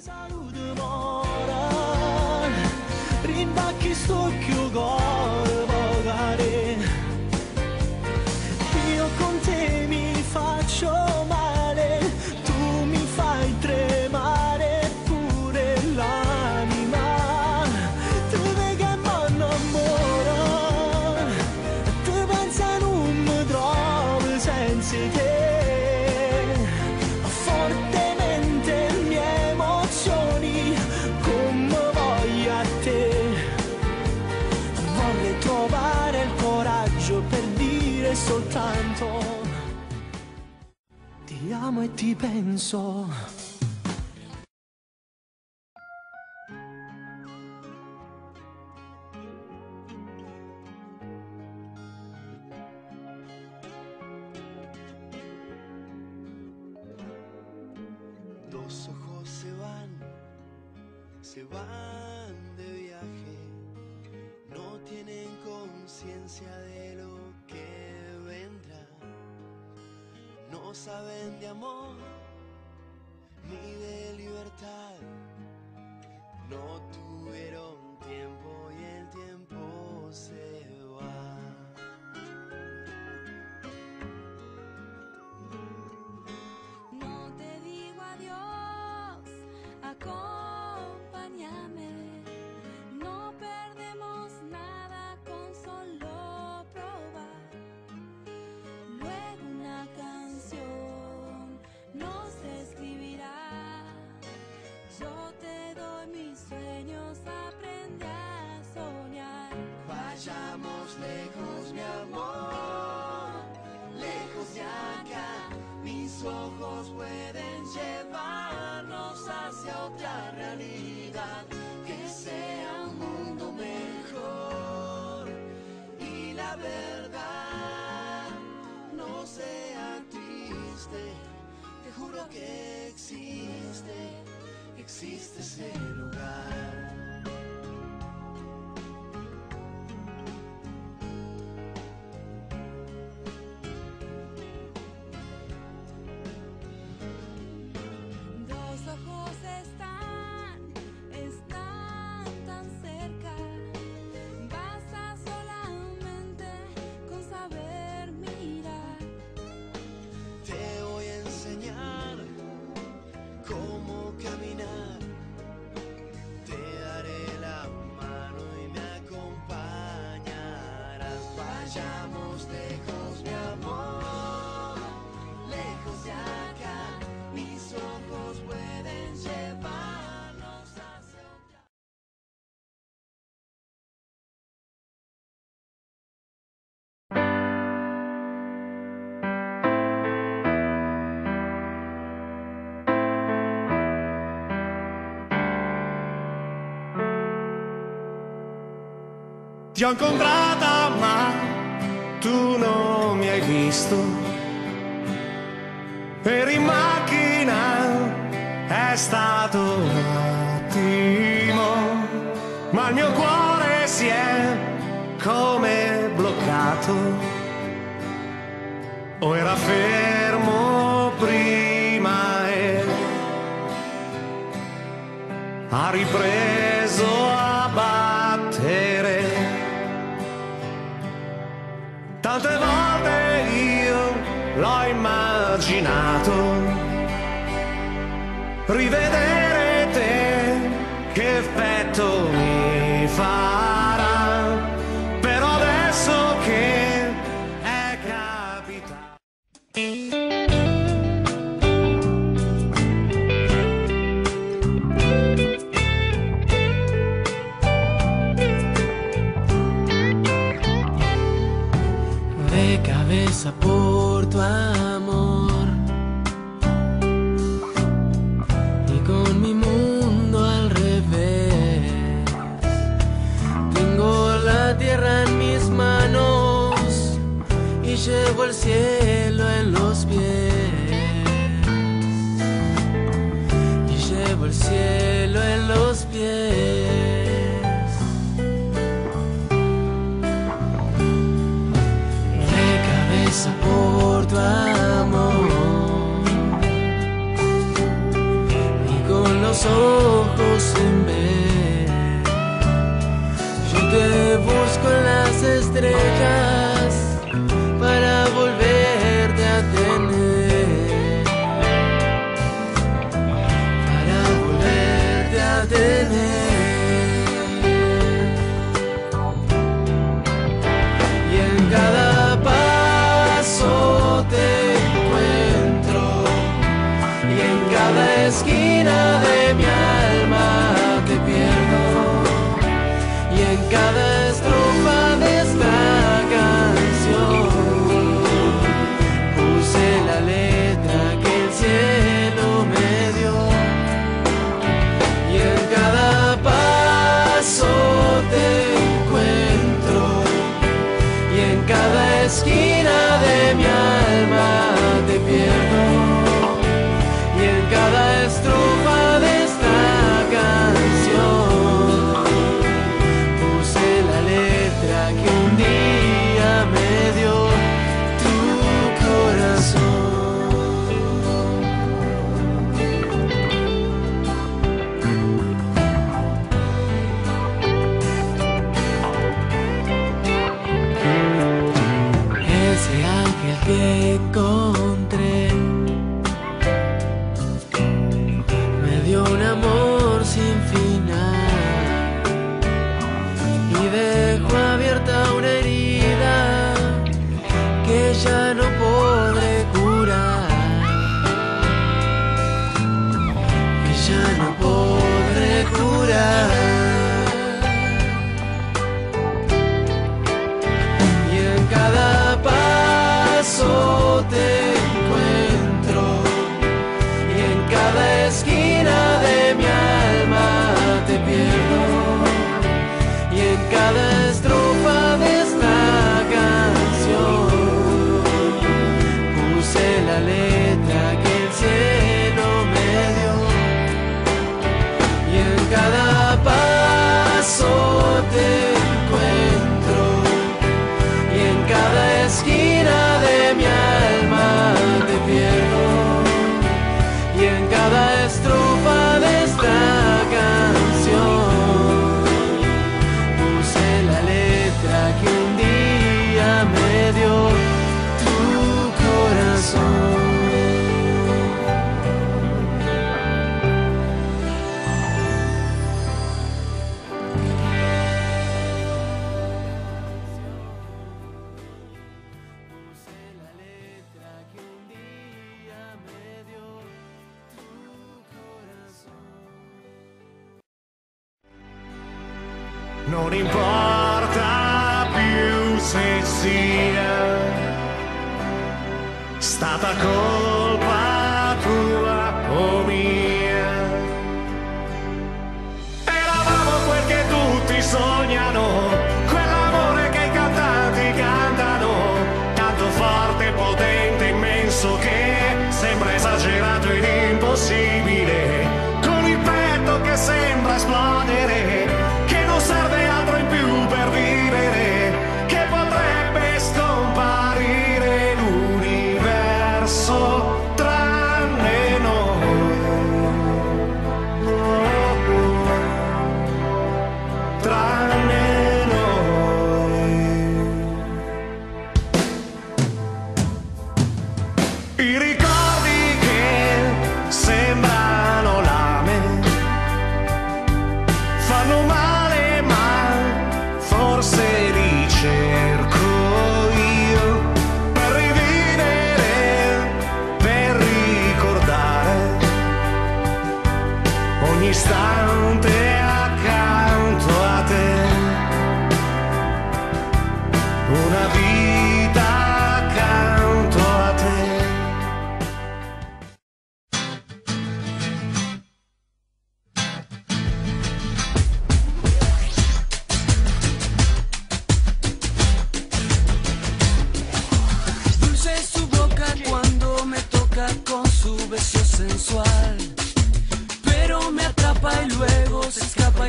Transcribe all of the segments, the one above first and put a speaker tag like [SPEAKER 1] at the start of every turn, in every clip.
[SPEAKER 1] saludım arar Rinbaki stokyo gar ti amo e ti penso.
[SPEAKER 2] Dos ojos se van, se van de viaje, no tienen conciencia de saben de amor ni de libertad, no tuvieron que sea un mundo mejor y la verdad no sea triste. Te juro que existe, existe ese lugar.
[SPEAKER 3] Ti ho incontrata ma tu non mi hai visto. Eri in macchina, è stato un attimo, ma il mio cuore si è come bloccato. O era fermo prima e ha ripreso Tante volte io l'ho immaginato. Rivedere
[SPEAKER 4] de cabeza por tu amor y con mi mundo al revés. Tengo la tierra en mis manos y llevo el cielo estrellas. Que encontré. Me dio un amor sin final y dejó abierta una herida que ya no podré curar. Que ya no podré
[SPEAKER 3] sia stata colpa tua o mia. Eravamo quel che tutti sognano, quell'amore che i cantanti cantano, tanto forte, potente, immenso che sembra esagerato ed impossibile.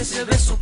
[SPEAKER 1] ese beso